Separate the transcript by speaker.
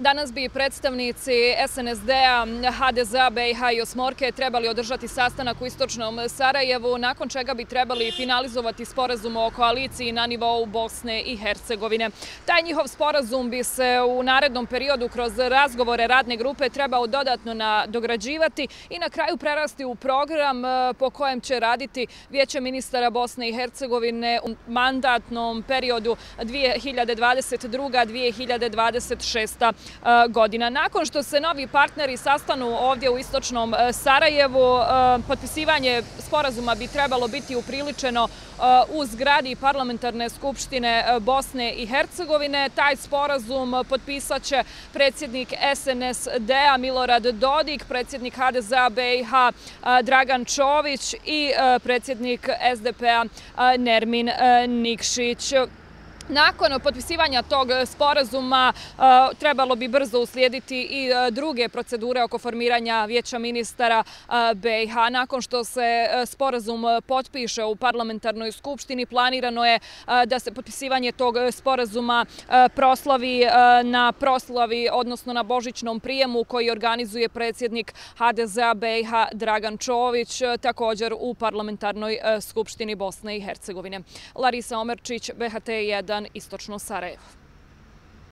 Speaker 1: Danas bi predstavnici SNSD-a, HDZ-a, BiH i Osmorke trebali održati sastanak u Istočnom Sarajevu, nakon čega bi trebali finalizovati sporazum o koaliciji na nivou Bosne i Hercegovine. Taj njihov sporazum bi se u narednom periodu kroz razgovore radne grupe trebao dodatno dograđivati i na kraju prerasti u program e, po kojem će raditi Vijeće ministara Bosne i Hercegovine u mandatnom periodu 2022-2026 E, godina. Nakon što se novi partneri sastanu ovdje u Istočnom e, Sarajevu, e, potpisivanje sporazuma bi trebalo biti upriličeno u zgradi parlamentarne skupštine Bosne i Hercegovine. Taj sporazum potpisat će predsjednik SNSD-a Milorad Dodik, predsjednik HDZ-a BiH Dragan Čović i predsjednik SDP-a Nermin Nikšić. Nakon potpisivanja tog sporazuma e, trebalo bi brzo uslijediti i e, druge procedure oko formiranja vijeća ministara e, BiH. Nakon što se sporazum potpiše u parlamentarnoj skupštini, planirano je da se potpisivanje tog sporazuma proslavi na proslavi, odnosno na božićnom prijemu koji organizuje predsjednik HDZ-a BiH Dragan Čović, također u parlamentarnoj skupštini Bosne i Hercegovine. Larisa Omerčić, BHT1, Istočno Sarajevo.